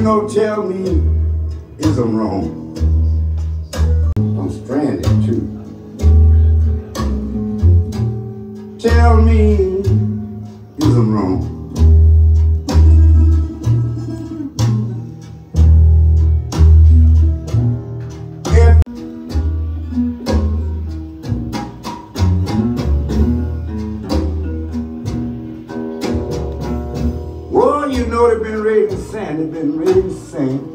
tell me is I'm wrong. I'm stranded too. Tell me is I'm wrong. You know they've been ready to sing. They've been ready to sing.